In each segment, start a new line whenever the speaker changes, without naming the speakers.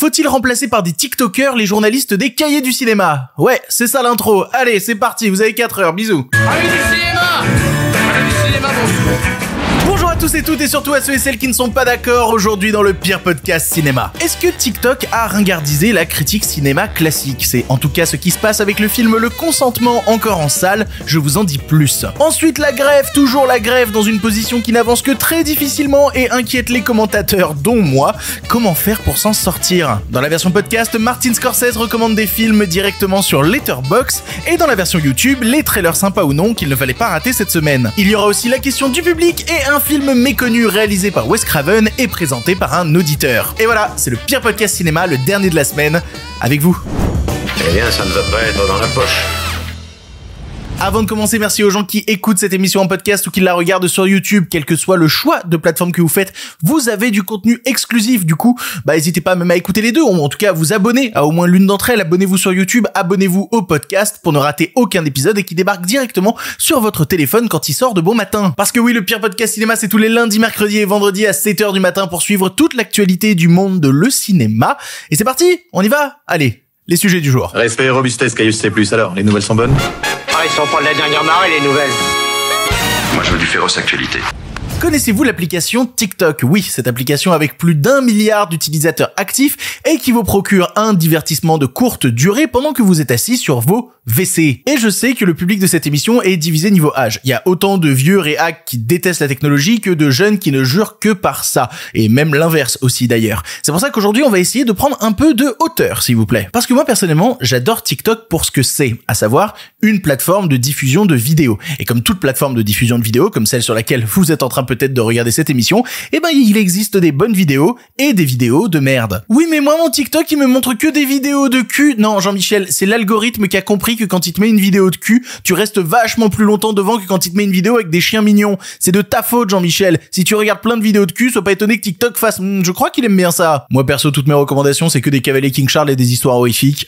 Faut-il remplacer par des TikTokers les journalistes des cahiers du cinéma? Ouais, c'est ça l'intro. Allez, c'est parti, vous avez 4 heures, bisous.
Allez du cinéma Allez du cinéma, bonjour
tous et toutes et surtout à ceux et celles qui ne sont pas d'accord aujourd'hui dans le pire podcast cinéma. Est-ce que TikTok a ringardisé la critique cinéma classique? C'est en tout cas ce qui se passe avec le film Le Consentement encore en salle, je vous en dis plus. Ensuite la grève, toujours la grève dans une position qui n'avance que très difficilement et inquiète les commentateurs dont moi. Comment faire pour s'en sortir? Dans la version podcast, Martin Scorsese recommande des films directement sur Letterboxd et dans la version YouTube, les trailers sympas ou non qu'il ne fallait pas rater cette semaine. Il y aura aussi la question du public et un film méconnu réalisé par Wes Craven et présenté par un auditeur. Et voilà, c'est le pire podcast cinéma, le dernier de la semaine, avec vous.
Eh bien, ça ne va pas être dans la poche.
Avant de commencer, merci aux gens qui écoutent cette émission en podcast ou qui la regardent sur YouTube, quel que soit le choix de plateforme que vous faites, vous avez du contenu exclusif. Du coup, bah n'hésitez pas même à écouter les deux, ou en tout cas à vous abonner à au moins l'une d'entre elles. Abonnez-vous sur YouTube, abonnez-vous au podcast pour ne rater aucun épisode et qui débarque directement sur votre téléphone quand il sort de bon matin. Parce que oui, le pire podcast cinéma, c'est tous les lundis, mercredis et vendredis à 7h du matin pour suivre toute l'actualité du monde de le cinéma. Et c'est parti, on y va Allez, les sujets du jour.
Respect et robustesse, Caius C+. Alors, les nouvelles sont bonnes?
Ils sont pas de la dernière marée, les nouvelles.
Moi, je veux du féroce actualité.
Connaissez-vous l'application TikTok? Oui, cette application avec plus d'un milliard d'utilisateurs actifs et qui vous procure un divertissement de courte durée pendant que vous êtes assis sur vos WC. Et je sais que le public de cette émission est divisé niveau âge. Il y a autant de vieux réacs qui détestent la technologie que de jeunes qui ne jurent que par ça. Et même l'inverse aussi d'ailleurs. C'est pour ça qu'aujourd'hui on va essayer de prendre un peu de hauteur s'il vous plaît. Parce que moi personnellement j'adore TikTok pour ce que c'est, à savoir une plateforme de diffusion de vidéos. Et comme toute plateforme de diffusion de vidéos, comme celle sur laquelle vous êtes en train peut-être de regarder cette émission, eh ben il existe des bonnes vidéos et des vidéos de merde. Oui mais moi mon TikTok il me montre que des vidéos de cul. Non Jean-Michel, c'est l'algorithme qui a compris que quand il te met une vidéo de cul, tu restes vachement plus longtemps devant que quand il te met une vidéo avec des chiens mignons. C'est de ta faute Jean-Michel. Si tu regardes plein de vidéos de cul, sois pas étonné que TikTok fasse Hmm, je crois qu'il aime bien ça. Moi perso toutes mes recommandations c'est que des cavaliers King Charles et des histoires horrifiques.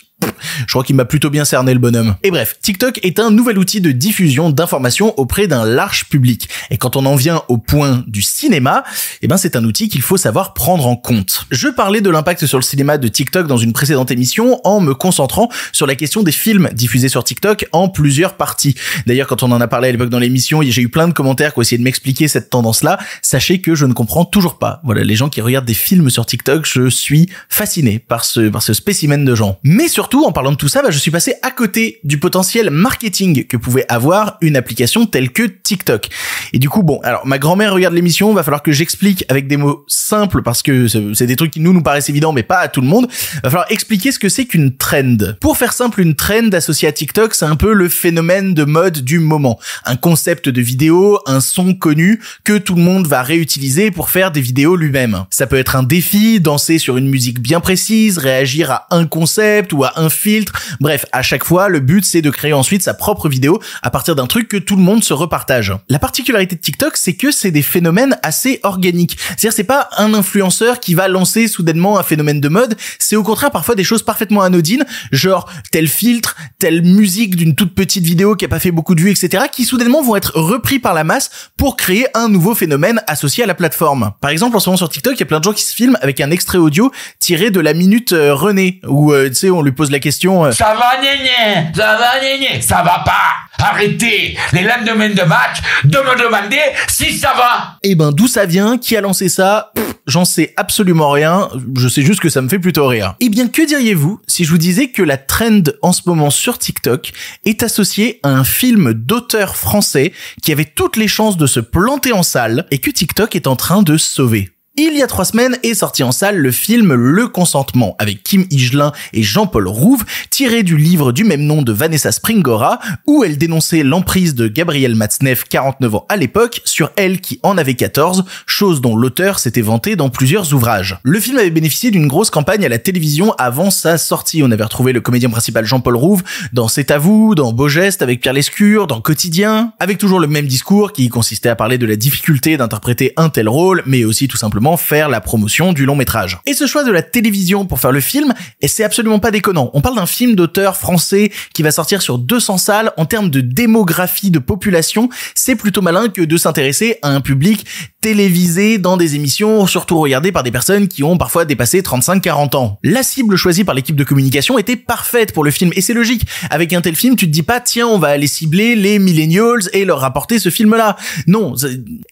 Je crois qu'il m'a plutôt bien cerné le bonhomme. Et bref, TikTok est un nouvel outil de diffusion d'informations auprès d'un large public. Et quand on en vient au point du cinéma, eh ben c'est un outil qu'il faut savoir prendre en compte. Je parlais de l'impact sur le cinéma de TikTok dans une précédente émission en me concentrant sur la question des films diffusés sur TikTok en plusieurs parties. D'ailleurs, quand on en a parlé à l'époque dans l'émission, j'ai eu plein de commentaires qui ont essayé de m'expliquer cette tendance-là. Sachez que je ne comprends toujours pas. Voilà, les gens qui regardent des films sur TikTok, je suis fasciné par ce, par ce spécimen de gens. Mais surtout, en parlant de tout ça, bah, je suis passé à côté du potentiel marketing que pouvait avoir une application telle que TikTok. Et du coup, bon, alors ma grand-mère regarde l'émission, va falloir que j'explique avec des mots simples parce que c'est des trucs qui nous nous paraissent évidents mais pas à tout le monde. Va falloir expliquer ce que c'est qu'une trend. Pour faire simple, une trend associée à TikTok, c'est un peu le phénomène de mode du moment. Un concept de vidéo, un son connu que tout le monde va réutiliser pour faire des vidéos lui-même. Ça peut être un défi, danser sur une musique bien précise, réagir à un concept ou à un filtre. Bref, à chaque fois, le but c'est de créer ensuite sa propre vidéo à partir d'un truc que tout le monde se repartage. La particularité de TikTok, c'est que c'est des phénomènes assez organiques. C'est-à-dire c'est pas un influenceur qui va lancer soudainement un phénomène de mode, c'est au contraire parfois des choses parfaitement anodines, genre tel filtre, telle musique d'une toute petite vidéo qui a pas fait beaucoup de vues, etc., qui soudainement vont être repris par la masse pour créer un nouveau phénomène associé à la plateforme. Par exemple, en ce moment sur TikTok, il y a plein de gens qui se filment avec un extrait audio tiré de la minute euh, René, où euh, tu sais, on lui pose la question. euh,
Ça va, néné Ça va, néné Ça va pas. Arrêtez. Les lendemains de match de me demander si ça va.
Eh ben d'où ça vient? Qui a lancé ça? J'en sais absolument rien. Je sais juste que ça me fait plutôt rire. Eh bien que diriez-vous si je vous disais que la trend en ce moment sur TikTok est associée à un film d'auteur français qui avait toutes les chances de se planter en salle et que TikTok est en train de sauver? Il y a trois semaines est sorti en salle le film Le Consentement avec Kim Higelin et Jean-Paul Rouve, tiré du livre du même nom de Vanessa Springora, où elle dénonçait l'emprise de Gabrielle Matzneff, 49 ans à l'époque, sur elle qui en avait 14, chose dont l'auteur s'était vanté dans plusieurs ouvrages. Le film avait bénéficié d'une grosse campagne à la télévision avant sa sortie. On avait retrouvé le comédien principal Jean-Paul Rouve dans C'est à vous, dans Beau Geste avec Pierre Lescure, dans Quotidien, avec toujours le même discours qui consistait à parler de la difficulté d'interpréter un tel rôle, mais aussi tout simplement faire la promotion du long métrage. Et ce choix de la télévision pour faire le film, c'est absolument pas déconnant. On parle d'un film d'auteur français qui va sortir sur 200 salles en termes de démographie de population. C'est plutôt malin que de s'intéresser à un public télévisé dans des émissions surtout regardées par des personnes qui ont parfois dépassé 35-40 ans. La cible choisie par l'équipe de communication était parfaite pour le film et c'est logique. Avec un tel film, tu te dis pas tiens, on va aller cibler les millennials et leur rapporter ce film-là. Non,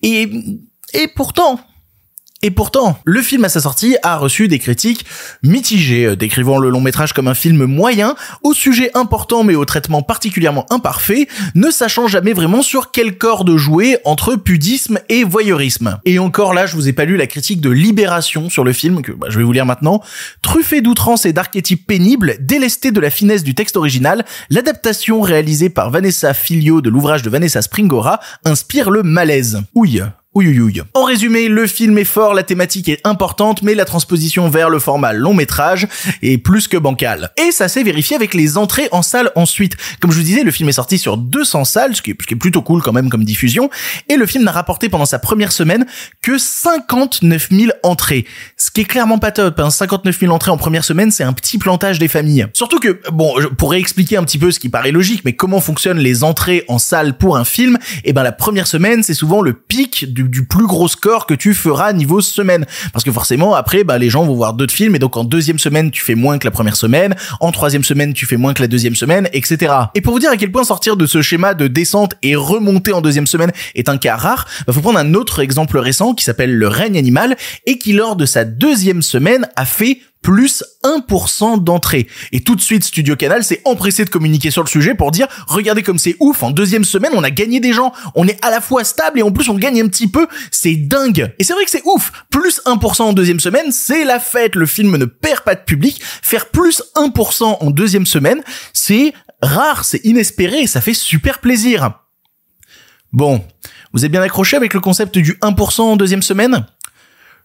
et et pourtant, et pourtant, le film à sa sortie a reçu des critiques mitigées, euh, décrivant le long métrage comme un film moyen, au sujet important mais au traitement particulièrement imparfait, ne sachant jamais vraiment sur quel corde jouer entre pudisme et voyeurisme. Et encore là, je vous ai pas lu la critique de Libération sur le film, que bah, je vais vous lire maintenant. Truffé d'outrance et d'archétypes pénibles, délesté de la finesse du texte original, l'adaptation réalisée par Vanessa Filio de l'ouvrage de Vanessa Springora inspire le malaise. Ouille, En résumé, le film est fort, la thématique est importante, mais la transposition vers le format long métrage est plus que bancale. Et ça s'est vérifié avec les entrées en salle ensuite. Comme je vous disais, le film est sorti sur 200 salles, ce qui, est, plutôt cool quand même comme diffusion, et le film n'a rapporté pendant sa première semaine que 59 000 entrées. Ce qui est clairement pas top, hein. 59 000 entrées en première semaine, c'est un petit plantage des familles. Surtout que, bon, je pourrais expliquer un petit peu ce qui paraît logique, mais comment fonctionnent les entrées en salle pour un film, et eh ben la première semaine, c'est souvent le pic du du, plus gros score que tu feras niveau semaine. Parce que forcément, après, bah, les gens vont voir d'autres films et donc en deuxième semaine, tu fais moins que la première semaine, en troisième semaine, tu fais moins que la deuxième semaine, etc. Et pour vous dire à quel point sortir de ce schéma de descente et remonter en deuxième semaine est un cas rare, bah, faut prendre un autre exemple récent qui s'appelle Le règne animal et qui lors de sa deuxième semaine a fait plus 1% d'entrée. Et tout de suite, Studio Canal s'est empressé de communiquer sur le sujet pour dire, regardez comme c'est ouf, en deuxième semaine, on a gagné des gens, on est à la fois stable et en plus on gagne un petit peu, c'est dingue. Et c'est vrai que c'est ouf, plus 1% en deuxième semaine, c'est la fête, le film ne perd pas de public, faire plus 1% en deuxième semaine, c'est rare, c'est inespéré, ça fait super plaisir. Bon, vous êtes bien accroché avec le concept du 1% en deuxième semaine?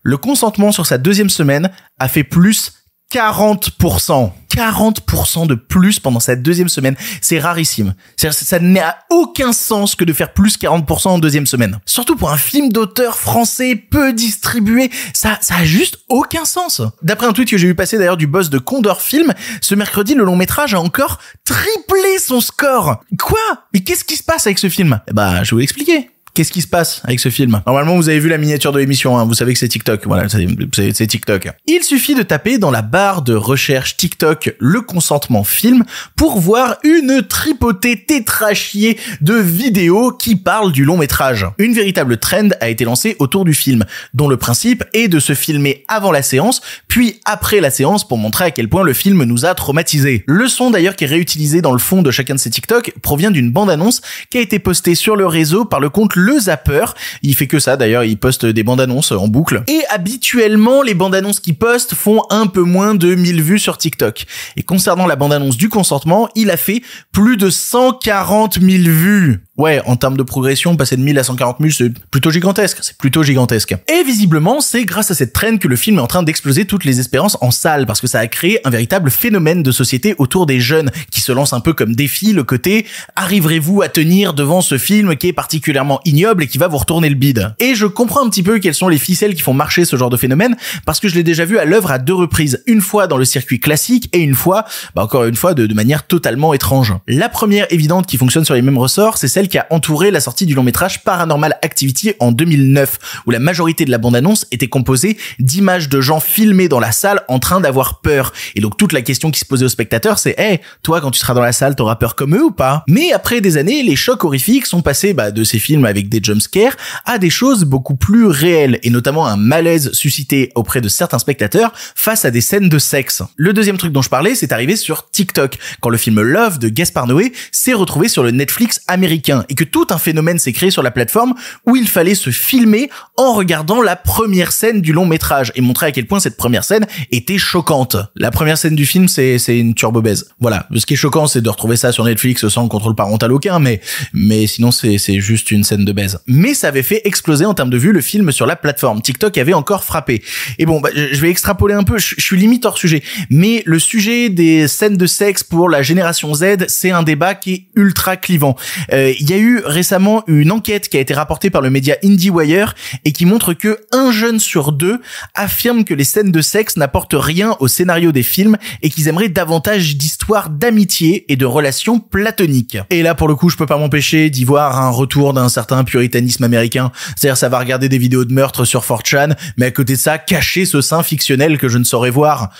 Le consentement sur sa deuxième semaine a fait plus 40%. 40% de plus pendant sa deuxième semaine. C'est rarissime. Ça n'a aucun sens que de faire plus 40% en deuxième semaine. Surtout pour un film d'auteur français peu distribué. Ça, ça a juste aucun sens. D'après un tweet que j'ai vu passer d'ailleurs du boss de Condor Film, ce mercredi, le long métrage a encore triplé son score. Quoi? Mais qu'est-ce qui se passe avec ce film? Eh bah, je vais vous l'expliquer. Qu'est-ce qui se passe avec ce film? Normalement, vous avez vu la miniature de l'émission, hein. vous savez que c'est TikTok. Voilà, c'est TikTok. Il suffit de taper dans la barre de recherche TikTok le consentement film pour voir une tripotée tétrachier de vidéos qui parlent du long métrage. Une véritable trend a été lancée autour du film, dont le principe est de se filmer avant la séance, puis après la séance pour montrer à quel point le film nous a traumatisés. Le son d'ailleurs qui est réutilisé dans le fond de chacun de ces TikTok provient d'une bande-annonce qui a été postée sur le réseau par le compte le zapper. Il fait que ça d'ailleurs, il poste des bandes annonces en boucle. Et habituellement, les bandes annonces qu'il poste font un peu moins de 1000 vues sur TikTok. Et concernant la bande annonce du consentement, il a fait plus de 140 000 vues. Ouais, en termes de progression, passer de 1000 à 140 000, c'est plutôt gigantesque. C'est plutôt gigantesque. Et visiblement, c'est grâce à cette traîne que le film est en train d'exploser toutes les espérances en salle, parce que ça a créé un véritable phénomène de société autour des jeunes, qui se lancent un peu comme défi le côté « Arriverez-vous à tenir devant ce film qui est particulièrement ignoble et qui va vous retourner le bide ?» Et je comprends un petit peu quelles sont les ficelles qui font marcher ce genre de phénomène, parce que je l'ai déjà vu à l'œuvre à deux reprises. Une fois dans le circuit classique, et une fois, bah encore une fois, de manière totalement étrange. La première évidente qui fonctionne sur les mêmes ressorts, c'est celle qui a entouré la sortie du long métrage Paranormal Activity en 2009, où la majorité de la bande-annonce était composée d'images de gens filmés dans la salle en train d'avoir peur. Et donc toute la question qui se posait aux spectateurs, c'est hey, toi quand tu seras dans la salle, t'auras peur comme eux ou pas? Mais après des années, les chocs horrifiques sont passés bah, de ces films avec des jumpscares à des choses beaucoup plus réelles, et notamment un malaise suscité auprès de certains spectateurs face à des scènes de sexe. Le deuxième truc dont je parlais, c'est arrivé sur TikTok, quand le film Love de Gaspar Noé s'est retrouvé sur le Netflix américain, et que tout un phénomène s'est créé sur la plateforme où il fallait se filmer en regardant la première scène du long métrage et montrer à quel point cette première scène était choquante. La première scène du film, c'est une turbo baise. Voilà. Ce qui est choquant, c'est de retrouver ça sur Netflix sans contrôle parental aucun, mais mais sinon c'est juste une scène de baise. Mais ça avait fait exploser en termes de vues le film sur la plateforme. TikTok avait encore frappé. Et bon, bah, je vais extrapoler un peu. Je, je suis limite hors sujet, mais le sujet des scènes de sexe pour la génération Z, c'est un débat qui est ultra clivant. Euh, il y a eu récemment une enquête qui a été rapportée par le média IndieWire et qui montre que un jeune sur deux affirme que les scènes de sexe n'apportent rien au scénario des films et qu'ils aimeraient davantage d'histoires d'amitié et de relations platoniques. Et là, pour le coup, je peux pas m'empêcher d'y voir un retour d'un certain puritanisme américain. C'est-à-dire, ça va regarder des vidéos de meurtre sur 4chan, mais à côté de ça, cacher ce sein fictionnel que je ne saurais voir.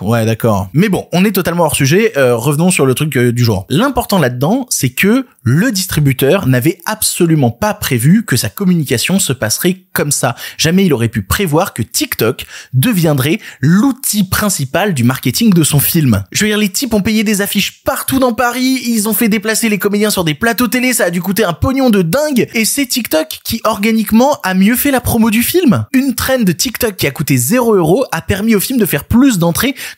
Ouais, d'accord. Mais bon, on est totalement hors sujet. Euh, revenons sur le truc euh, du jour. L'important là-dedans, c'est que le distributeur n'avait absolument pas prévu que sa communication se passerait comme ça. Jamais il aurait pu prévoir que TikTok deviendrait l'outil principal du marketing de son film. Je veux dire, les types ont payé des affiches partout dans Paris, ils ont fait déplacer les comédiens sur des plateaux télé, ça a dû coûter un pognon de dingue, et c'est TikTok qui organiquement a mieux fait la promo du film. Une trend de TikTok qui a coûté 0 euros a permis au film de faire plus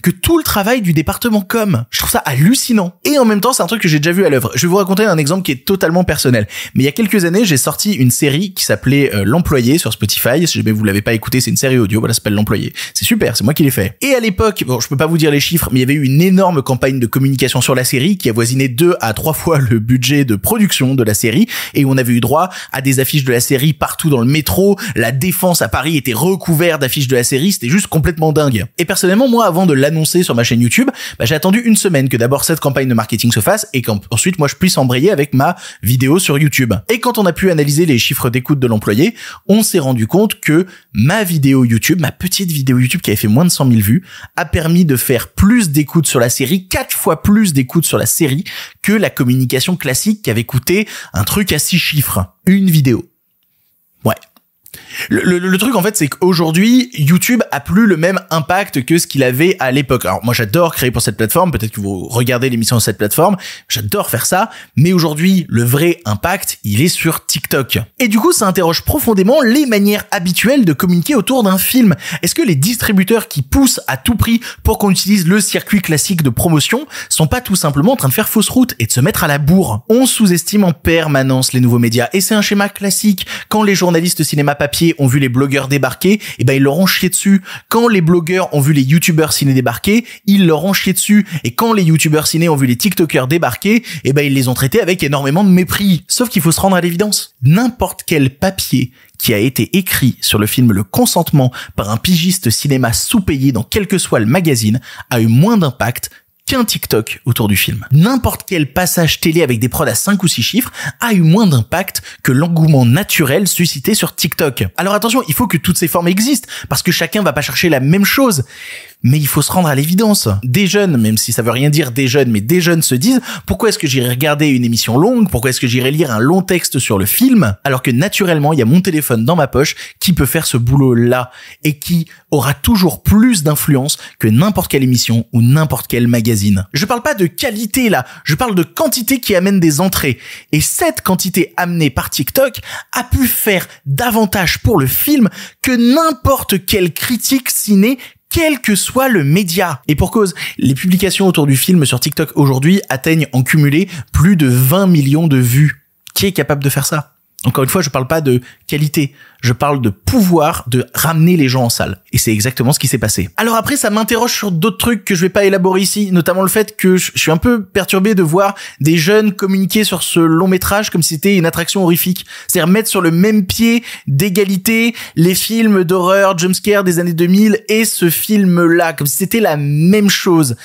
que tout le travail du département com. Je trouve ça hallucinant. Et en même temps, c'est un truc que j'ai déjà vu à l'œuvre. Je vais vous raconter un exemple qui est totalement personnel. Mais il y a quelques années, j'ai sorti une série qui s'appelait euh, L'employé sur Spotify. Si jamais vous l'avez pas écouté, c'est une série audio. Voilà, ça s'appelle L'employé. C'est super, c'est moi qui l'ai fait. Et à l'époque, bon, je peux pas vous dire les chiffres, mais il y avait eu une énorme campagne de communication sur la série qui avoisinait deux à trois fois le budget de production de la série. Et on avait eu droit à des affiches de la série partout dans le métro. La défense à Paris était recouverte d'affiches de la série. C'était juste complètement dingue. Et personnellement, moi, avant de l'annoncer sur ma chaîne YouTube, bah, j'ai attendu une semaine que d'abord cette campagne de marketing se fasse et qu'ensuite moi je puisse embrayer avec ma vidéo sur YouTube. Et quand on a pu analyser les chiffres d'écoute de l'employé, on s'est rendu compte que ma vidéo YouTube, ma petite vidéo YouTube qui avait fait moins de 100 000 vues, a permis de faire plus d'écoutes sur la série, quatre fois plus d'écoutes sur la série que la communication classique qui avait coûté un truc à six chiffres. Une vidéo. Ouais. Le, le, truc en fait c'est qu'aujourd'hui YouTube a plus le même impact que ce qu'il avait à l'époque. Alors moi j'adore créer pour cette plateforme, peut-être que vous regardez l'émission sur cette plateforme, j'adore faire ça, mais aujourd'hui le vrai impact il est sur TikTok. Et du coup ça interroge profondément les manières habituelles de communiquer autour d'un film. Est-ce que les distributeurs qui poussent à tout prix pour qu'on utilise le circuit classique de promotion sont pas tout simplement en train de faire fausse route et de se mettre à la bourre? On sous-estime en permanence les nouveaux médias et c'est un schéma classique quand les journalistes cinéma papier ont vu les blogueurs débarquer, et eh ben ils leur ont chié dessus. Quand les blogueurs ont vu les youtubeurs ciné débarquer, ils leur ont chié dessus. Et quand les youtubeurs ciné ont vu les tiktokers débarquer, et eh ben ils les ont traités avec énormément de mépris. Sauf qu'il faut se rendre à l'évidence. N'importe quel papier qui a été écrit sur le film Le Consentement par un pigiste cinéma sous-payé dans quel que soit le magazine a eu moins d'impact qu'un TikTok autour du film. N'importe quel passage télé avec des prods à 5 ou 6 chiffres a eu moins d'impact que l'engouement naturel suscité sur TikTok. Alors attention, il faut que toutes ces formes existent, parce que chacun va pas chercher la même chose mais il faut se rendre à l'évidence. Des jeunes, même si ça veut rien dire des jeunes, mais des jeunes se disent pourquoi est-ce que j'irai regarder une émission longue, pourquoi est-ce que j'irai lire un long texte sur le film, alors que naturellement il y a mon téléphone dans ma poche qui peut faire ce boulot-là et qui aura toujours plus d'influence que n'importe quelle émission ou n'importe quel magazine. Je parle pas de qualité là, je parle de quantité qui amène des entrées. Et cette quantité amenée par TikTok a pu faire davantage pour le film que n'importe quelle critique ciné quel que soit le média. Et pour cause, les publications autour du film sur TikTok aujourd'hui atteignent en cumulé plus de 20 millions de vues. Qui est capable de faire ça? Encore une fois, je parle pas de qualité, je parle de pouvoir de ramener les gens en salle. Et c'est exactement ce qui s'est passé. Alors après, ça m'interroge sur d'autres trucs que je vais pas élaborer ici, notamment le fait que je suis un peu perturbé de voir des jeunes communiquer sur ce long métrage comme si c'était une attraction horrifique. C'est-à-dire mettre sur le même pied d'égalité les films d'horreur, jumpscare des années 2000 et ce film-là, comme si c'était la même chose.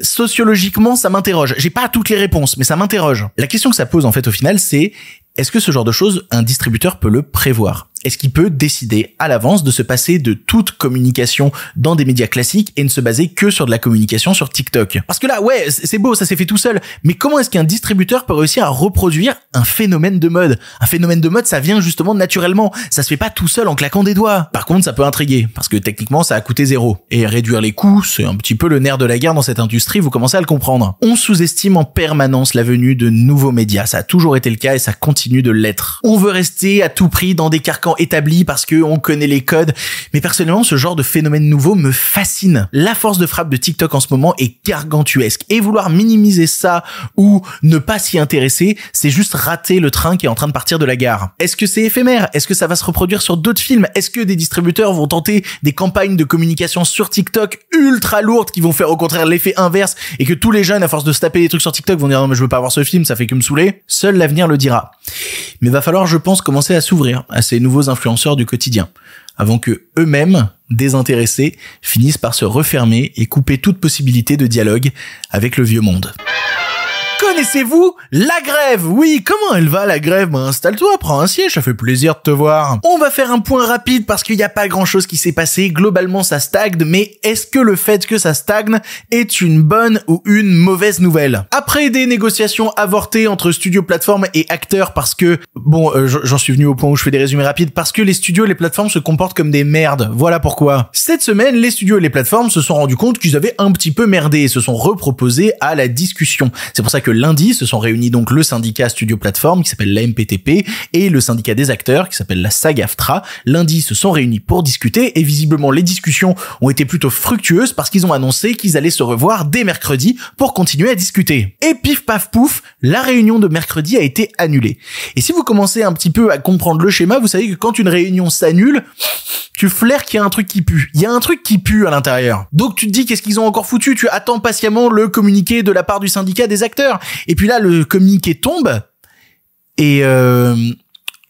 Sociologiquement, ça m'interroge. J'ai pas toutes les réponses, mais ça m'interroge. La question que ça pose en fait au final, c'est est-ce que ce genre de choses, un distributeur peut le prévoir? Est-ce qu'il peut décider à l'avance de se passer de toute communication dans des médias classiques et ne se baser que sur de la communication sur TikTok? Parce que là, ouais, c'est beau, ça s'est fait tout seul, mais comment est-ce qu'un distributeur peut réussir à reproduire un phénomène de mode? Un phénomène de mode, ça vient justement naturellement, ça se fait pas tout seul en claquant des doigts. Par contre, ça peut intriguer, parce que techniquement, ça a coûté zéro. Et réduire les coûts, c'est un petit peu le nerf de la guerre dans cette industrie, vous commencez à le comprendre. On sous-estime en permanence la venue de nouveaux médias, ça a toujours été le cas et ça continue de l'être. On veut rester à tout prix dans des carcans établi parce que on connaît les codes. Mais personnellement, ce genre de phénomène nouveau me fascine. La force de frappe de TikTok en ce moment est gargantuesque. Et vouloir minimiser ça ou ne pas s'y intéresser, c'est juste rater le train qui est en train de partir de la gare. Est-ce que c'est éphémère? Est-ce que ça va se reproduire sur d'autres films? Est-ce que des distributeurs vont tenter des campagnes de communication sur TikTok ultra lourdes qui vont faire au contraire l'effet inverse et que tous les jeunes, à force de se taper des trucs sur TikTok, vont dire non mais je veux pas voir ce film, ça fait que me saouler? Seul l'avenir le dira. Mais va falloir, je pense, commencer à s'ouvrir à ces nouveaux influenceurs du quotidien avant que eux-mêmes, désintéressés, finissent par se refermer et couper toute possibilité de dialogue avec le vieux monde. Connaissez-vous la grève? Oui, comment elle va la grève? Ben installe-toi, prends un siège, ça fait plaisir de te voir. On va faire un point rapide parce qu'il n'y a pas grand-chose qui s'est passé. Globalement, ça stagne, mais est-ce que le fait que ça stagne est une bonne ou une mauvaise nouvelle? Après des négociations avortées entre studios, plateformes et acteurs, parce que bon, euh, j'en suis venu au point où je fais des résumés rapides, parce que les studios et les plateformes se comportent comme des merdes. Voilà pourquoi. Cette semaine, les studios et les plateformes se sont rendus compte qu'ils avaient un petit peu merdé et se sont reproposés à la discussion. C'est pour ça que lundi se sont réunis donc le syndicat Studio Plateforme qui s'appelle la MPTP et le syndicat des acteurs qui s'appelle la SAGAFTRA. Lundi se sont réunis pour discuter et visiblement les discussions ont été plutôt fructueuses parce qu'ils ont annoncé qu'ils allaient se revoir dès mercredi pour continuer à discuter. Et pif paf pouf, la réunion de mercredi a été annulée. Et si vous commencez un petit peu à comprendre le schéma, vous savez que quand une réunion s'annule, tu flaires qu'il y a un truc qui pue. Il y a un truc qui pue à l'intérieur. Donc tu te dis qu'est-ce qu'ils ont encore foutu? Tu attends patiemment le communiqué de la part du syndicat des acteurs. Et puis là, le communiqué tombe. Et euh...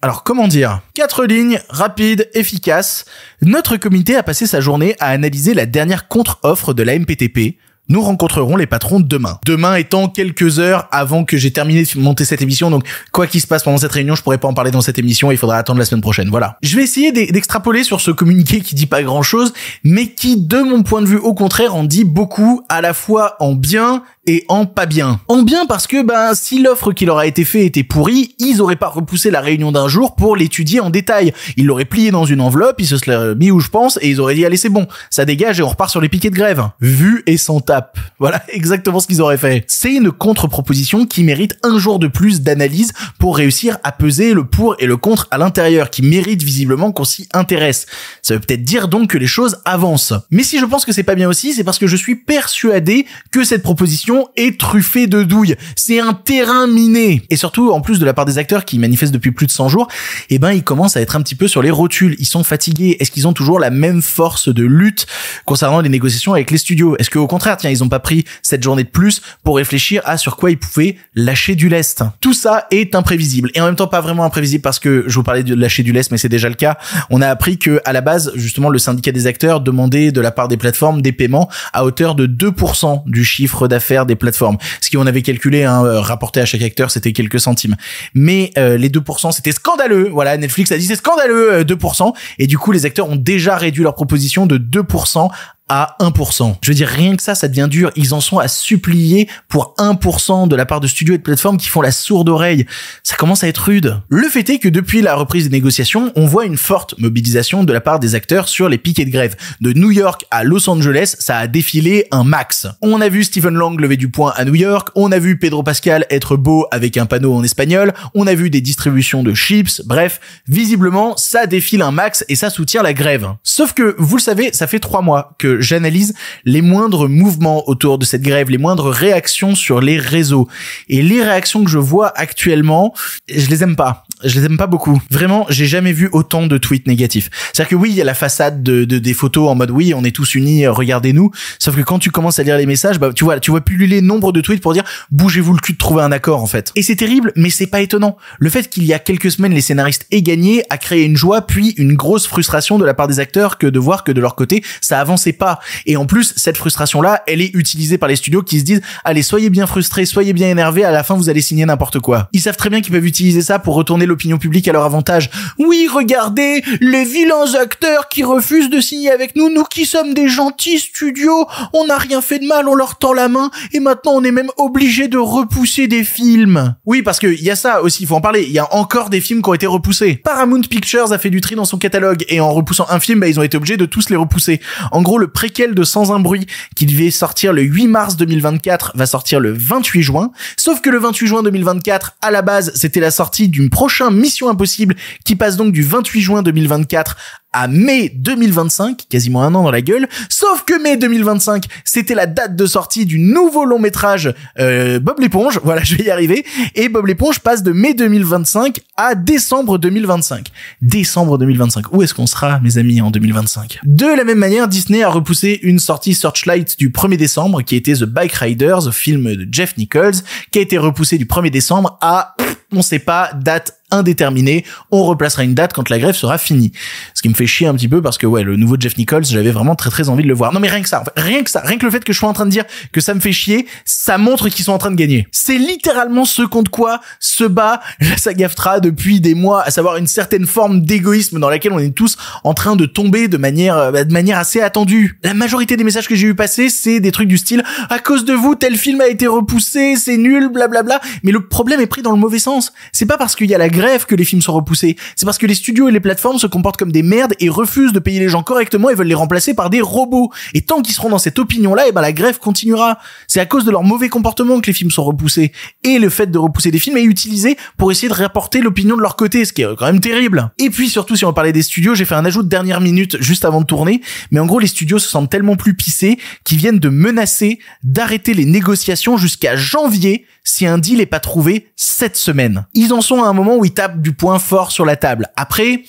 Alors comment dire? Quatre lignes, rapides, efficaces. Notre comité a passé sa journée à analyser la dernière contre-offre de la MPTP, nous rencontrerons les patrons demain. Demain étant quelques heures avant que j'ai terminé de monter cette émission, donc quoi qu'il se passe pendant cette réunion, je pourrais pas en parler dans cette émission, il faudra attendre la semaine prochaine. Voilà. Je vais essayer d'extrapoler sur ce communiqué qui dit pas grand chose, mais qui, de mon point de vue, au contraire, en dit beaucoup, à la fois en bien et en pas bien. En bien parce que ben si l'offre qui leur a été faite était pourrie, ils auraient pas repoussé la réunion d'un jour pour l'étudier en détail. Ils l'auraient plié dans une enveloppe, ils se seraient mis où je pense et ils auraient dit allez c'est bon, ça dégage et on repart sur les piquets de grève. Vu et sans tape. Voilà exactement ce qu'ils auraient fait. C'est une contre-proposition qui mérite un jour de plus d'analyse pour réussir à peser le pour et le contre à l'intérieur, qui mérite visiblement qu'on s'y intéresse. Ça veut peut-être dire donc que les choses avancent. Mais si je pense que c'est pas bien aussi, c'est parce que je suis persuadé que cette proposition est truffé de douille. C'est un terrain miné. Et surtout, en plus de la part des acteurs qui manifestent depuis plus de 100 jours, eh ben, ils commencent à être un petit peu sur les rotules. Ils sont fatigués. Est-ce qu'ils ont toujours la même force de lutte concernant les négociations avec les studios? Est-ce qu'au contraire, tiens, ils ont pas pris cette journée de plus pour réfléchir à sur quoi ils pouvaient lâcher du lest? Tout ça est imprévisible. Et en même temps, pas vraiment imprévisible parce que je vous parlais de lâcher du lest, mais c'est déjà le cas. On a appris que, à la base, justement, le syndicat des acteurs demandait de la part des plateformes des paiements à hauteur de 2% du chiffre d'affaires des plateformes. Ce qu'on avait calculé, hein, euh, rapporté à chaque acteur, c'était quelques centimes. Mais euh, les 2%, c'était scandaleux. Voilà, Netflix a dit c'est scandaleux 2%. Euh, Et du coup, les acteurs ont déjà réduit leur proposition de 2% à 1%. Je veux dire, rien que ça, ça devient dur. Ils en sont à supplier pour 1% de la part de studios et de plateformes qui font la sourde oreille. Ça commence à être rude. Le fait est que depuis la reprise des négociations, on voit une forte mobilisation de la part des acteurs sur les piquets de grève. De New York à Los Angeles, ça a défilé un max. On a vu Stephen Lang lever du poing à New York, on a vu Pedro Pascal être beau avec un panneau en espagnol, on a vu des distributions de chips, bref, visiblement, ça défile un max et ça soutient la grève. Sauf que, vous le savez, ça fait trois mois que j'analyse les moindres mouvements autour de cette grève, les moindres réactions sur les réseaux. Et les réactions que je vois actuellement, je les aime pas. Je les aime pas beaucoup. Vraiment, j'ai jamais vu autant de tweets négatifs. C'est-à-dire que oui, il y a la façade de, de, des photos en mode oui, on est tous unis, regardez-nous. Sauf que quand tu commences à lire les messages, bah tu vois, tu vois pulluler nombre de tweets pour dire bougez-vous le cul de trouver un accord en fait. Et c'est terrible, mais c'est pas étonnant. Le fait qu'il y a quelques semaines les scénaristes aient gagné a créé une joie puis une grosse frustration de la part des acteurs que de voir que de leur côté ça avançait pas et en plus, cette frustration-là, elle est utilisée par les studios qui se disent, allez, soyez bien frustrés, soyez bien énervés, à la fin, vous allez signer n'importe quoi. Ils savent très bien qu'ils peuvent utiliser ça pour retourner l'opinion publique à leur avantage. Oui, regardez, les vilains acteurs qui refusent de signer avec nous, nous qui sommes des gentils studios, on n'a rien fait de mal, on leur tend la main, et maintenant on est même obligé de repousser des films. Oui, parce qu'il y a ça aussi, il faut en parler, il y a encore des films qui ont été repoussés. Paramount Pictures a fait du tri dans son catalogue, et en repoussant un film, bah, ils ont été obligés de tous les repousser. En gros, le préquel de Sans un bruit qui devait sortir le 8 mars 2024 va sortir le 28 juin. Sauf que le 28 juin 2024, à la base, c'était la sortie d'une prochaine Mission Impossible qui passe donc du 28 juin 2024 à mai 2025, quasiment un an dans la gueule. Sauf que mai 2025, c'était la date de sortie du nouveau long métrage euh, Bob l'éponge. Voilà, je vais y arriver. Et Bob l'éponge passe de mai 2025 à décembre 2025. Décembre 2025. Où est-ce qu'on sera, mes amis, en 2025 De la même manière, Disney a repoussé une sortie Searchlight du 1er décembre, qui était The Bike Riders, film de Jeff Nichols, qui a été repoussé du 1er décembre à on sait pas, date indéterminée. On replacera une date quand la grève sera finie. Ce qui me fait chier un petit peu parce que ouais, le nouveau Jeff Nichols, j'avais vraiment très très envie de le voir. Non mais rien que ça, rien que ça, rien que le fait que je sois en train de dire que ça me fait chier, ça montre qu'ils sont en train de gagner. C'est littéralement ce contre quoi se bat la sagaftra depuis des mois, à savoir une certaine forme d'égoïsme dans laquelle on est tous en train de tomber de manière euh, de manière assez attendue. La majorité des messages que j'ai eu passer, c'est des trucs du style à cause de vous tel film a été repoussé, c'est nul, blablabla. Mais le problème est pris dans le mauvais sens c'est pas parce qu'il y a la grève que les films sont repoussés. C'est parce que les studios et les plateformes se comportent comme des merdes et refusent de payer les gens correctement et veulent les remplacer par des robots. Et tant qu'ils seront dans cette opinion-là, et eh ben la grève continuera. C'est à cause de leur mauvais comportement que les films sont repoussés. Et le fait de repousser des films est utilisé pour essayer de rapporter l'opinion de leur côté, ce qui est quand même terrible. Et puis surtout, si on parlait des studios, j'ai fait un ajout de dernière minute juste avant de tourner. Mais en gros, les studios se sentent tellement plus pissés qu'ils viennent de menacer d'arrêter les négociations jusqu'à janvier si un deal n'est pas trouvé cette semaine. Ils en sont à un moment où ils tapent du point fort sur la table. Après,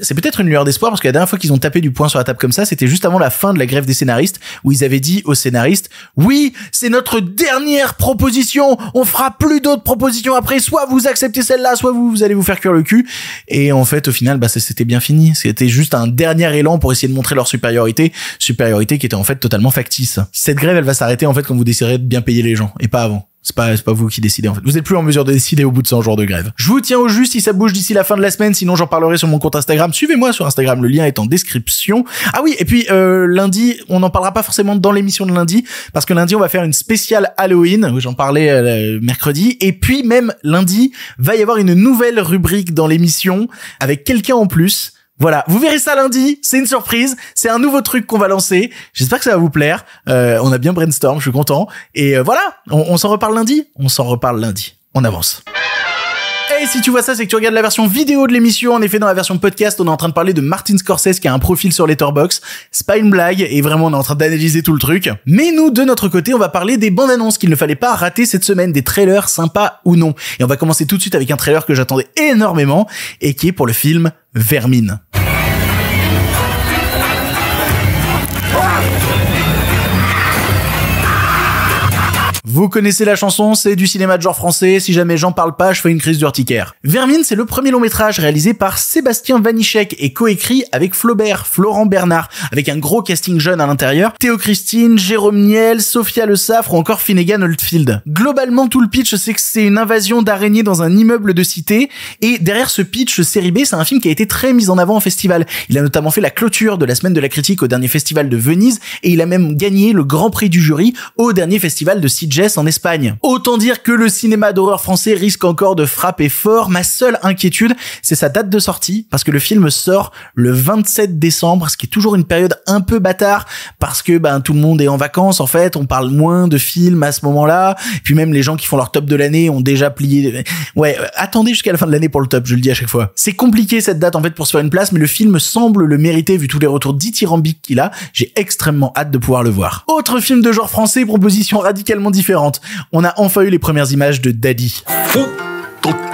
c'est peut-être une lueur d'espoir parce que la dernière fois qu'ils ont tapé du poing sur la table comme ça, c'était juste avant la fin de la grève des scénaristes où ils avaient dit aux scénaristes "Oui, c'est notre dernière proposition, on fera plus d'autres propositions après, soit vous acceptez celle-là, soit vous, allez vous faire cuire le cul." Et en fait, au final, bah c'était bien fini, c'était juste un dernier élan pour essayer de montrer leur supériorité, supériorité qui était en fait totalement factice. Cette grève, elle va s'arrêter en fait quand vous déciderez de bien payer les gens et pas avant. C'est pas, pas vous qui décidez en fait. Vous êtes plus en mesure de décider au bout de 100 jours de grève. Je vous tiens au juste si ça bouge d'ici la fin de la semaine, sinon j'en parlerai sur mon compte Instagram. Suivez-moi sur Instagram, le lien est en description. Ah oui, et puis euh, lundi, on n'en parlera pas forcément dans l'émission de lundi, parce que lundi on va faire une spéciale Halloween, où j'en parlais euh, mercredi, et puis même lundi, va y avoir une nouvelle rubrique dans l'émission, avec quelqu'un en plus. Voilà, vous verrez ça lundi, c'est une surprise, c'est un nouveau truc qu'on va lancer. J'espère que ça va vous plaire. Euh, on a bien brainstorm, je suis content. Et euh, voilà, on, on s'en reparle lundi. On s'en reparle lundi. On avance. Et si tu vois ça, c'est que tu regardes la version vidéo de l'émission. En effet, dans la version podcast, on est en train de parler de Martin Scorsese qui a un profil sur Letterboxd. C'est pas une blague et vraiment on est en train d'analyser tout le truc. Mais nous, de notre côté, on va parler des bandes annonces qu'il ne fallait pas rater cette semaine, des trailers sympas ou non. Et on va commencer tout de suite avec un trailer que j'attendais énormément et qui est pour le film Vermine. Vous connaissez la chanson, c'est du cinéma de genre français, si jamais j'en parle pas, je fais une crise d'urticaire. Vermine, c'est le premier long métrage réalisé par Sébastien Vanichek et coécrit avec Flaubert, Florent Bernard, avec un gros casting jeune à l'intérieur, Théo Christine, Jérôme Niel, Sophia Le Saffre ou encore Finnegan Oldfield. Globalement, tout le pitch, c'est que c'est une invasion d'araignées dans un immeuble de cité, et derrière ce pitch série B, c'est un film qui a été très mis en avant en festival. Il a notamment fait la clôture de la semaine de la critique au dernier festival de Venise, et il a même gagné le grand prix du jury au dernier festival de CJ en Espagne. Autant dire que le cinéma d'horreur français risque encore de frapper fort. Ma seule inquiétude, c'est sa date de sortie, parce que le film sort le 27 décembre, ce qui est toujours une période un peu bâtard, parce que ben tout le monde est en vacances en fait, on parle moins de films à ce moment-là, puis même les gens qui font leur top de l'année ont déjà plié. Ouais, euh, attendez jusqu'à la fin de l'année pour le top, je le dis à chaque fois. C'est compliqué cette date en fait pour se faire une place, mais le film semble le mériter vu tous les retours dithyrambiques qu'il a. J'ai extrêmement hâte de pouvoir le voir. Autre film de genre français, proposition radicalement différente on a enfin eu les premières images de Daddy.
Fou, totalement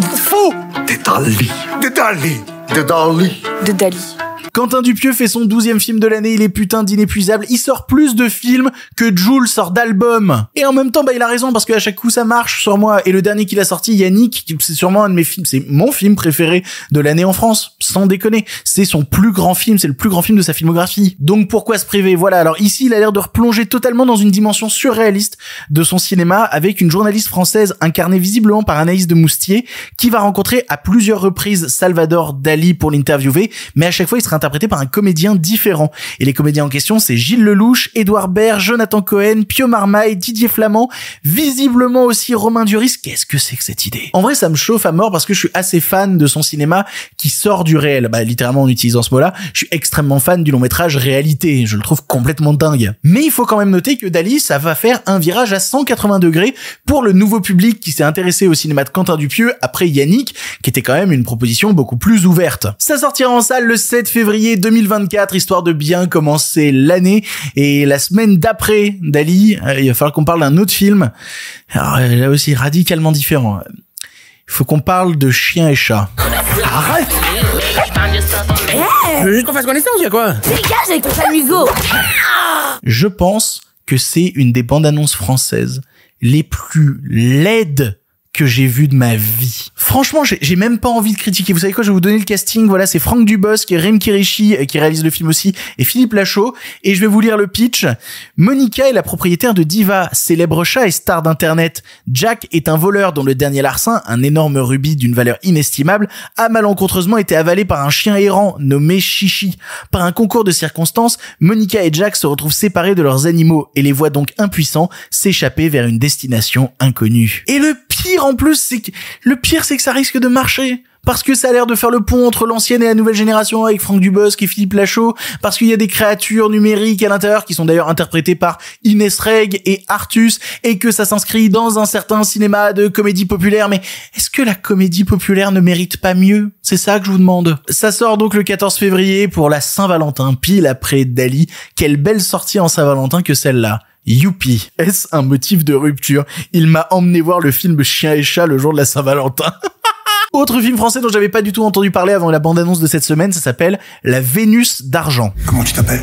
fou. De Dali, de Dali, de Dali.
De Dali.
Quentin Dupieux fait son douzième film de l'année, il est putain d'inépuisable. Il sort plus de films que Jules sort d'albums. Et en même temps, bah, il a raison parce qu'à chaque coup, ça marche sur moi. Et le dernier qu'il a sorti, Yannick, c'est sûrement un de mes films, c'est mon film préféré de l'année en France. Sans déconner. C'est son plus grand film, c'est le plus grand film de sa filmographie. Donc pourquoi se priver? Voilà. Alors ici, il a l'air de replonger totalement dans une dimension surréaliste de son cinéma avec une journaliste française incarnée visiblement par Anaïs de Moustier qui va rencontrer à plusieurs reprises Salvador Dali pour l'interviewer. Mais à chaque fois, il sera interprétée par un comédien différent. Et les comédiens en question, c'est Gilles Lelouch, Édouard Baird, Jonathan Cohen, Pio Marmaille, Didier Flamand, visiblement aussi Romain Duris. Qu'est-ce que c'est que cette idée? En vrai, ça me chauffe à mort parce que je suis assez fan de son cinéma qui sort du réel. Bah, littéralement en utilisant ce mot-là, je suis extrêmement fan du long métrage réalité. Je le trouve complètement dingue. Mais il faut quand même noter que Dali, ça va faire un virage à 180 degrés pour le nouveau public qui s'est intéressé au cinéma de Quentin Dupieux après Yannick, qui était quand même une proposition beaucoup plus ouverte. Ça sortira en salle le 7 février 2024, histoire de bien commencer l'année. Et la semaine d'après, Dali, euh, il va falloir qu'on parle d'un autre film. Alors euh, là aussi, radicalement différent. Il faut qu'on parle de chien et chat.
Arrête Je veux juste qu'on fasse connaissance, y'a quoi?
Dégage avec ton Samugo
Je pense que c'est une des bandes annonces françaises les plus laides que j'ai vu de ma vie. Franchement, j'ai même pas envie de critiquer. Vous savez quoi Je vais vous donner le casting. Voilà, c'est Franck Dubosc Rem Kirishi euh, qui réalise le film aussi, et Philippe Lachaud. Et je vais vous lire le pitch. Monica est la propriétaire de Diva, célèbre chat et star d'internet. Jack est un voleur dont le dernier larcin, un énorme rubis d'une valeur inestimable, a malencontreusement été avalé par un chien errant nommé Chichi. Par un concours de circonstances, Monica et Jack se retrouvent séparés de leurs animaux et les voient donc impuissants s'échapper vers une destination inconnue. Et le pire en plus, c'est le pire c'est que ça risque de marcher. Parce que ça a l'air de faire le pont entre l'ancienne et la nouvelle génération avec Franck Dubosc et Philippe Lachaud. Parce qu'il y a des créatures numériques à l'intérieur qui sont d'ailleurs interprétées par Inès Reg et Artus. Et que ça s'inscrit dans un certain cinéma de comédie populaire. Mais est-ce que la comédie populaire ne mérite pas mieux? C'est ça que je vous demande. Ça sort donc le 14 février pour la Saint-Valentin, pile après Dali. Quelle belle sortie en Saint-Valentin que celle-là. Youpi, est-ce un motif de rupture? Il m'a emmené voir le film Chien et chat le jour de la Saint-Valentin. Autre film français dont j'avais pas du tout entendu parler avant la bande-annonce de cette semaine, ça s'appelle La Vénus d'argent.
Comment tu t'appelles?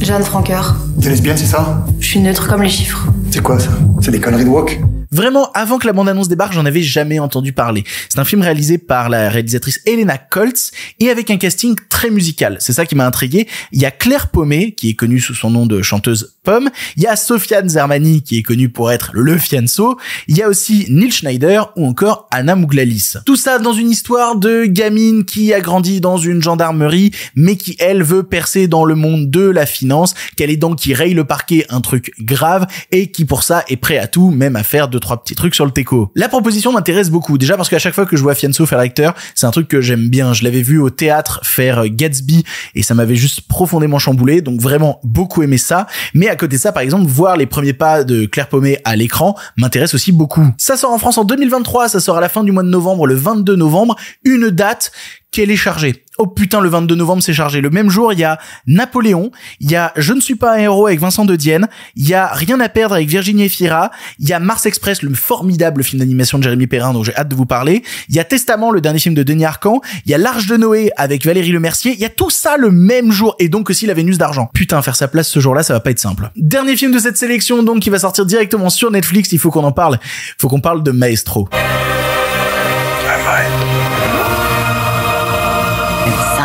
Jeanne Franqueur.
T'es lesbienne, c'est ça?
Je suis neutre comme les chiffres.
C'est quoi ça? C'est des conneries de wok
Vraiment, avant que la bande-annonce débarque, j'en avais jamais entendu parler. C'est un film réalisé par la réalisatrice Elena Koltz et avec un casting très musical. C'est ça qui m'a intrigué. Il y a Claire Pomé, qui est connue sous son nom de chanteuse Pomme. Il y a Sofiane Zermani, qui est connue pour être le Fianso. Il y a aussi Neil Schneider ou encore Anna Mouglalis. Tout ça dans une histoire de gamine qui a grandi dans une gendarmerie, mais qui, elle, veut percer dans le monde de la finance, qu'elle est donc qui raye le parquet un truc grave et qui, pour ça, est prêt à tout, même à faire trois petits trucs sur le teco. La proposition m'intéresse beaucoup. Déjà parce qu'à chaque fois que je vois Fianso faire l'acteur, c'est un truc que j'aime bien. Je l'avais vu au théâtre faire Gatsby et ça m'avait juste profondément chamboulé. Donc vraiment beaucoup aimé ça. Mais à côté de ça, par exemple, voir les premiers pas de Claire Pomé à l'écran m'intéresse aussi beaucoup. Ça sort en France en 2023. Ça sort à la fin du mois de novembre, le 22 novembre. Une date qu'elle est chargée. Oh putain, le 22 novembre, c'est chargé. Le même jour, il y a Napoléon, il y a Je ne suis pas un héros avec Vincent de Dienne, il y a Rien à perdre avec Virginie Efira, il y a Mars Express, le formidable film d'animation de Jérémy Perrin dont j'ai hâte de vous parler, il y a Testament, le dernier film de Denis Arcand, il y a L'Arche de Noé avec Valérie Lemercier, il y a tout ça le même jour et donc aussi la Vénus d'argent. Putain, faire sa place ce jour-là, ça va pas être simple. Dernier film de cette sélection donc qui va sortir directement sur Netflix, il faut qu'on en parle. Il faut qu'on parle de Maestro.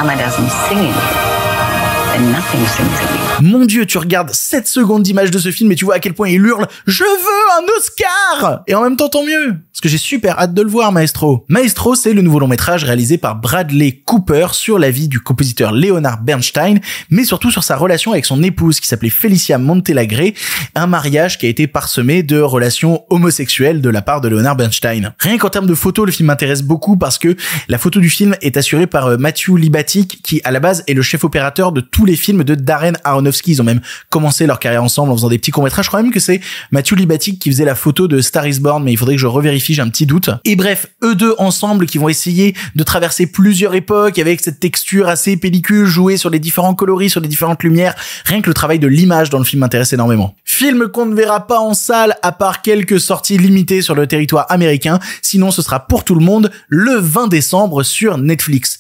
Muhammad singing, and nothing sings me.
Mon dieu, tu regardes 7 secondes d'image de ce film et tu vois à quel point il hurle « Je veux un Oscar !» Et en même temps, tant mieux Parce que j'ai super hâte de le voir, Maestro. Maestro, c'est le nouveau long métrage réalisé par Bradley Cooper sur la vie du compositeur Leonard Bernstein, mais surtout sur sa relation avec son épouse qui s'appelait Felicia Montelagre, un mariage qui a été parsemé de relations homosexuelles de la part de Leonard Bernstein. Rien qu'en termes de photos, le film m'intéresse beaucoup parce que la photo du film est assurée par euh, Matthew Libatic, qui à la base est le chef opérateur de tous les films de Darren Aronofsky. Ils ont même commencé leur carrière ensemble en faisant des petits courts-métrages. Je crois même que c'est Matthew Libatic qui faisait la photo de Star is Born, mais il faudrait que je revérifie, j'ai un petit doute. Et bref, eux deux ensemble qui vont essayer de traverser plusieurs époques avec cette texture assez pellicule, jouer sur les différents coloris, sur les différentes lumières. Rien que le travail de l'image dans le film m'intéresse énormément. Film qu'on ne verra pas en salle à part quelques sorties limitées sur le territoire américain. Sinon, ce sera pour tout le monde le 20 décembre sur Netflix.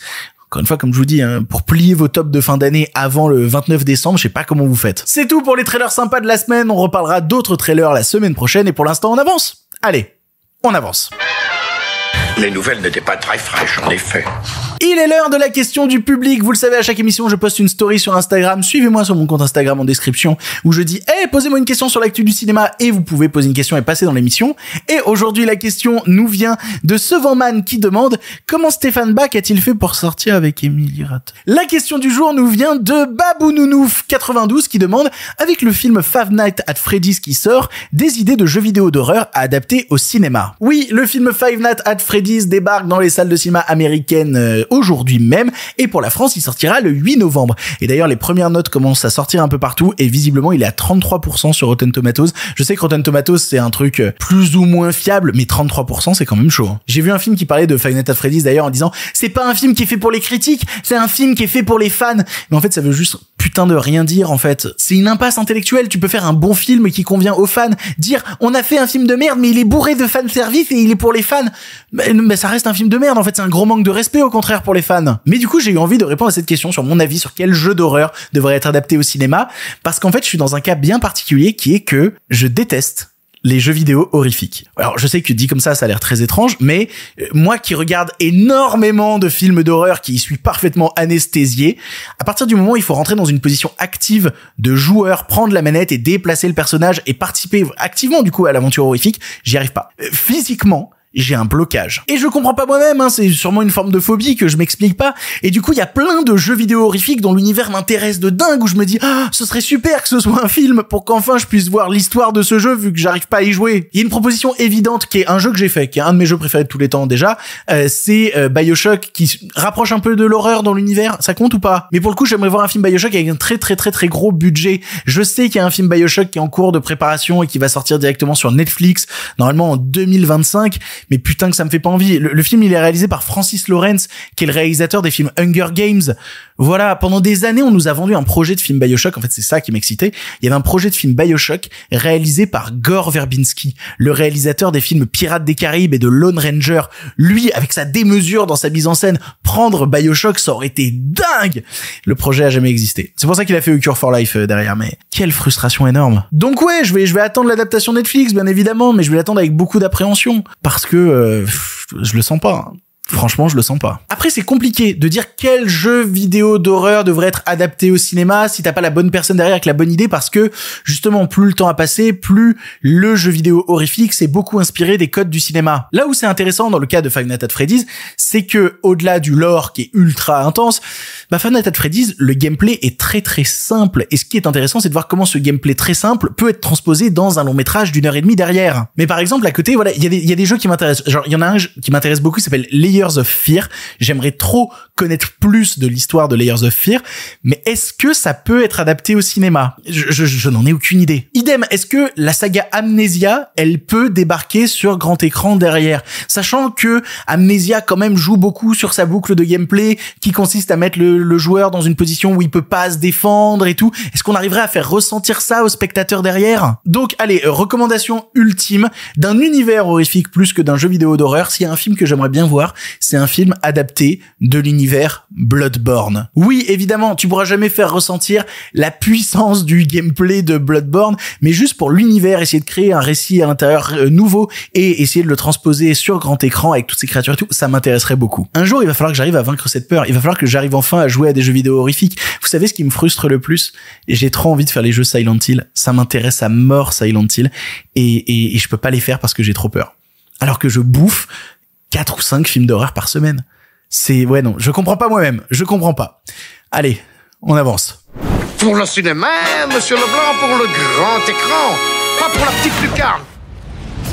Encore une fois, comme je vous dis, hein, pour plier vos tops de fin d'année avant le 29 décembre, je sais pas comment vous faites. C'est tout pour les trailers sympas de la semaine. On reparlera d'autres trailers la semaine prochaine et pour l'instant, on avance. Allez, on avance.
Les nouvelles n'étaient pas très fraîches, en effet.
Il est l'heure de la question du public. Vous le savez, à chaque émission, je poste une story sur Instagram. Suivez-moi sur mon compte Instagram en description où je dis, hey, posez-moi une question sur l'actu du cinéma et vous pouvez poser une question et passer dans l'émission. Et aujourd'hui, la question nous vient de Sevanman qui demande comment Stéphane Bach a-t-il fait pour sortir avec Emily Ratt La question du jour nous vient de Babounounouf 92 qui demande avec le film Five Nights at Freddy's qui sort, des idées de jeux vidéo d'horreur à adapter au cinéma. Oui, le film Five Nights at Freddy's débarque dans les salles de cinéma américaines euh, aujourd'hui même et pour la France, il sortira le 8 novembre. Et d'ailleurs, les premières notes commencent à sortir un peu partout et visiblement, il est à 33% sur Rotten Tomatoes. Je sais que Rotten Tomatoes, c'est un truc euh, plus ou moins fiable, mais 33%, c'est quand même chaud. hein. J'ai vu un film qui parlait de Five Nights Freddy's d'ailleurs en disant c'est pas un film qui est fait pour les critiques, c'est un film qui est fait pour les fans. Mais en fait, ça veut juste putain de rien dire en fait. C'est une impasse intellectuelle. Tu peux faire un bon film qui convient aux fans, dire on a fait un film de merde mais il est bourré de fan service et il est pour les fans. Mais, ça reste un film de merde en fait. C'est un gros manque de respect au contraire pour les fans. Mais du coup, j'ai eu envie de répondre à cette question sur mon avis sur quel jeu d'horreur devrait être adapté au cinéma parce qu'en fait, je suis dans un cas bien particulier qui est que je déteste les jeux vidéo horrifiques. Alors je sais que dit comme ça, ça a l'air très étrange, mais euh, moi qui regarde énormément de films d'horreur, qui y suis parfaitement anesthésié, à partir du moment où il faut rentrer dans une position active de joueur, prendre la manette et déplacer le personnage et participer activement du coup à l'aventure horrifique, j'y arrive pas. Euh, Physiquement, j'ai un blocage. Et je comprends pas moi-même, hein, c'est sûrement une forme de phobie que je m'explique pas. Et du coup, il y a plein de jeux vidéo horrifiques dont l'univers m'intéresse de dingue, où je me dis, ah, ce serait super que ce soit un film pour qu'enfin je puisse voir l'histoire de ce jeu vu que j'arrive pas à y jouer. Il y a une proposition évidente qui est un jeu que j'ai fait, qui est un de mes jeux préférés de tous les temps déjà, euh, c'est euh, Bioshock qui rapproche un peu de l'horreur dans l'univers. Ça compte ou pas? Mais pour le coup, j'aimerais voir un film Bioshock avec un très très très très gros budget. Je sais qu'il y a un film Bioshock qui est en cours de préparation et qui va sortir directement sur Netflix, normalement en 2025. Mais putain que ça me fait pas envie. Le, film, il est réalisé par Francis Lawrence, qui est le réalisateur des films Hunger Games. Voilà, pendant des années, on nous a vendu un projet de film Bioshock. En fait, c'est ça qui m'excitait. Il y avait un projet de film Bioshock réalisé par Gore Verbinski, le réalisateur des films Pirates des Caraïbes et de Lone Ranger. Lui, avec sa démesure dans sa mise en scène, prendre Bioshock, ça aurait été dingue. Le projet a jamais existé. C'est pour ça qu'il a fait A Cure for Life euh, derrière, mais quelle frustration énorme. Donc ouais, je vais, je vais attendre l'adaptation Netflix, bien évidemment, mais je vais l'attendre avec beaucoup d'appréhension parce que euh, je le sens pas. Franchement, je le sens pas. Après, c'est compliqué de dire quel jeu vidéo d'horreur devrait être adapté au cinéma si t'as pas la bonne personne derrière avec la bonne idée parce que, justement, plus le temps a passé, plus le jeu vidéo horrifique s'est beaucoup inspiré des codes du cinéma. Là où c'est intéressant dans le cas de Five Nights at Freddy's, c'est que, au-delà du lore qui est ultra intense, bah, Five Nights at Freddy's, le gameplay est très très simple. Et ce qui est intéressant, c'est de voir comment ce gameplay très simple peut être transposé dans un long métrage d'une heure et demie derrière. Mais par exemple, à côté, voilà, il y a des jeux qui m'intéressent. Genre, il y en a un qui m'intéresse beaucoup, qui s'appelle Layers of Fear. J'aimerais trop connaître plus de l'histoire de Layers of Fear. Mais est-ce que ça peut être adapté au cinéma? Je, je, je n'en ai aucune idée. Idem, est-ce que la saga Amnesia, elle peut débarquer sur grand écran derrière? Sachant que Amnesia quand même joue beaucoup sur sa boucle de gameplay qui consiste à mettre le, le joueur dans une position où il peut pas se défendre et tout. Est-ce qu'on arriverait à faire ressentir ça au spectateur derrière? Donc allez, euh, recommandation ultime d'un univers horrifique plus que d'un jeu vidéo d'horreur. S'il y a un film que j'aimerais bien voir, c'est un film adapté de l'univers Bloodborne. Oui, évidemment, tu pourras jamais faire ressentir la puissance du gameplay de Bloodborne, mais juste pour l'univers, essayer de créer un récit à l'intérieur euh, nouveau et essayer de le transposer sur grand écran avec toutes ces créatures et tout, ça m'intéresserait beaucoup. Un jour, il va falloir que j'arrive à vaincre cette peur. Il va falloir que j'arrive enfin à jouer à des jeux vidéo horrifiques. Vous savez ce qui me frustre le plus? J'ai trop envie de faire les jeux Silent Hill. Ça m'intéresse à mort Silent Hill et, et, et je peux pas les faire parce que j'ai trop peur. Alors que je bouffe quatre ou cinq films d'horreur par semaine. C'est ouais non, je comprends pas moi-même, je comprends pas. Allez, on avance.
Pour le cinéma, monsieur Leblanc, pour le grand écran, pas pour la petite lucarne.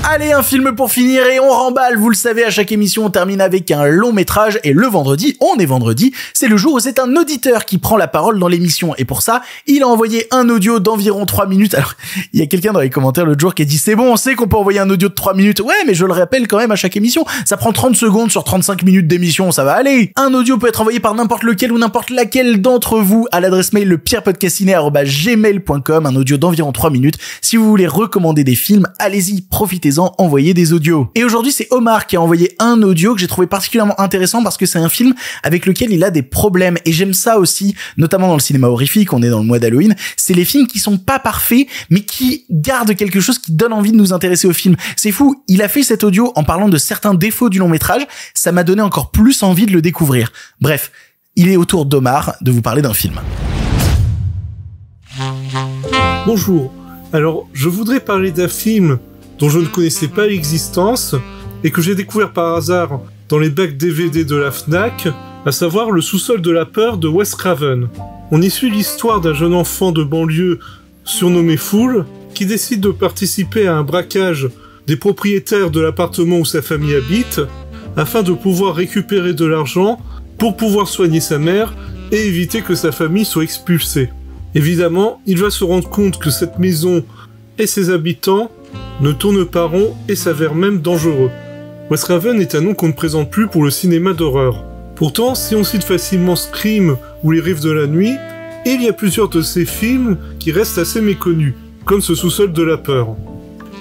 Allez, un film pour finir et on remballe. Vous le savez, à chaque émission, on termine avec un long métrage et le vendredi, on est vendredi, c'est le jour où c'est un auditeur qui prend la parole dans l'émission. Et pour ça, il a envoyé un audio d'environ 3 minutes. Alors, il y a quelqu'un dans les commentaires l'autre jour qui a dit c'est bon, on sait qu'on peut envoyer un audio de 3 minutes. Ouais, mais je le rappelle quand même à chaque émission. Ça prend 30 secondes sur 35 minutes d'émission, ça va aller. Un audio peut être envoyé par n'importe lequel ou n'importe laquelle d'entre vous à l'adresse mail le gmail.com un audio d'environ 3 minutes. Si vous voulez recommander des films, allez-y, profitez profitez-en, envoyez des audios. Et aujourd'hui, c'est Omar qui a envoyé un audio que j'ai trouvé particulièrement intéressant parce que c'est un film avec lequel il a des problèmes. Et j'aime ça aussi, notamment dans le cinéma horrifique, on est dans le mois d'Halloween. C'est les films qui sont pas parfaits, mais qui gardent quelque chose qui donne envie de nous intéresser au film. C'est fou, il a fait cet audio en parlant de certains défauts du long métrage. Ça m'a donné encore plus envie de le découvrir. Bref, il est au tour d'Omar de vous parler d'un film.
Bonjour. Alors, je voudrais parler d'un film dont je ne connaissais pas l'existence et que j'ai découvert par hasard dans les bacs DVD de la FNAC, à savoir Le sous-sol de la peur de Wes Craven. On y suit l'histoire d'un jeune enfant de banlieue surnommé Fool qui décide de participer à un braquage des propriétaires de l'appartement où sa famille habite afin de pouvoir récupérer de l'argent pour pouvoir soigner sa mère et éviter que sa famille soit expulsée. Évidemment, il va se rendre compte que cette maison et ses habitants ne tournent pas rond et s'avèrent même dangereux. Wes Raven est un nom qu'on ne présente plus pour le cinéma d'horreur. Pourtant, si on cite facilement Scream ou Les Rives de la Nuit, il y a plusieurs de ces films qui restent assez méconnus, comme ce sous-sol de la peur,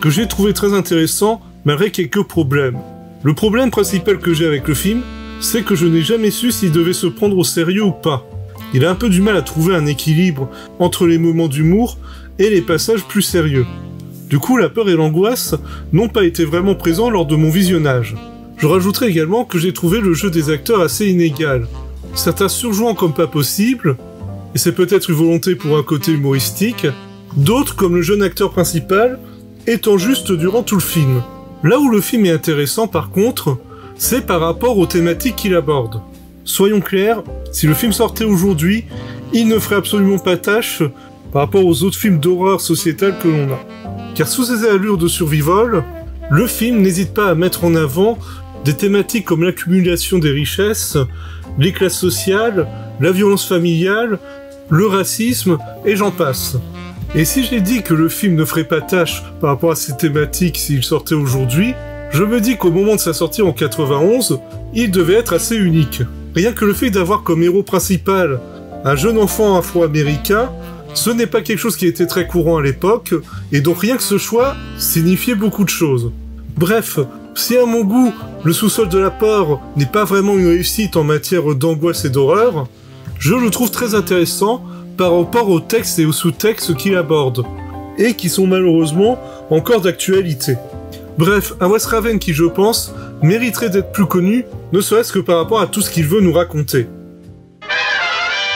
que j'ai trouvé très intéressant malgré quelques problèmes. Le problème principal que j'ai avec le film, c'est que je n'ai jamais su s'il devait se prendre au sérieux ou pas. Il a un peu du mal à trouver un équilibre entre les moments d'humour et les passages plus sérieux. Du coup, la peur et l'angoisse n'ont pas été vraiment présents lors de mon visionnage. Je rajouterai également que j'ai trouvé le jeu des acteurs assez inégal. Certains surjouant comme pas possible, et c'est peut-être une volonté pour un côté humoristique, d'autres comme le jeune acteur principal, étant juste durant tout le film. Là où le film est intéressant par contre, c'est par rapport aux thématiques qu'il aborde. Soyons clairs, si le film sortait aujourd'hui, il ne ferait absolument pas tâche par rapport aux autres films d'horreur sociétale que l'on a. Car sous ses allures de survival, le film n'hésite pas à mettre en avant des thématiques comme l'accumulation des richesses, les classes sociales, la violence familiale, le racisme, et j'en passe. Et si j'ai dit que le film ne ferait pas tâche par rapport à ces thématiques s'il sortait aujourd'hui, je me dis qu'au moment de sa sortie en 91, il devait être assez unique. Rien que le fait d'avoir comme héros principal un jeune enfant afro-américain, ce n'est pas quelque chose qui était très courant à l'époque, et donc rien que ce choix signifiait beaucoup de choses. Bref, si à mon goût, le sous-sol de la peur n'est pas vraiment une réussite en matière d'angoisse et d'horreur, je le trouve très intéressant par rapport au texte et aux sous-textes qu'il aborde, et qui sont malheureusement encore d'actualité. Bref, un Wes Raven qui, je pense, mériterait d'être plus connu, ne serait-ce que par rapport à tout ce qu'il veut nous raconter.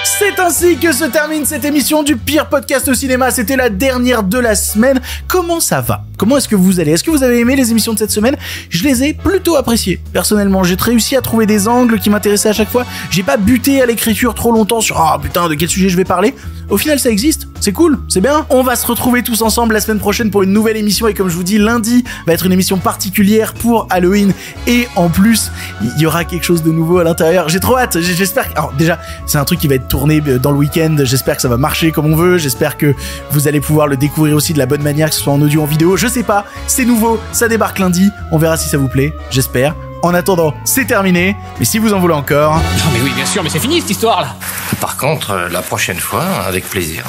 C'est ainsi que se termine cette émission du pire podcast au cinéma. C'était la dernière de la semaine. Comment ça va? Comment est-ce que vous allez? Est-ce que vous avez aimé les émissions de cette semaine? Je les ai plutôt appréciées. Personnellement, j'ai réussi à trouver des angles qui m'intéressaient à chaque fois. J'ai pas buté à l'écriture trop longtemps sur ah putain de quel sujet je vais parler. Au final, ça existe. C'est cool, c'est bien. On va se retrouver tous ensemble la semaine prochaine pour une nouvelle émission et comme je vous dis, lundi va être une émission particulière pour Halloween et en plus, il y aura quelque chose de nouveau à l'intérieur. J'ai trop hâte. J'espère. Alors déjà, c'est un truc qui va être tourné dans le week-end. J'espère que ça va marcher comme on veut. J'espère que vous allez pouvoir le découvrir aussi de la bonne manière, que ce soit en audio ou en vidéo. Sais pas. C'est nouveau. Ça débarque lundi. On verra si ça vous plaît. J'espère. En attendant, c'est terminé. Mais si vous en voulez encore.
Non mais oui, bien sûr, mais c'est fini cette histoire là.
Par contre, euh, la prochaine fois, avec plaisir.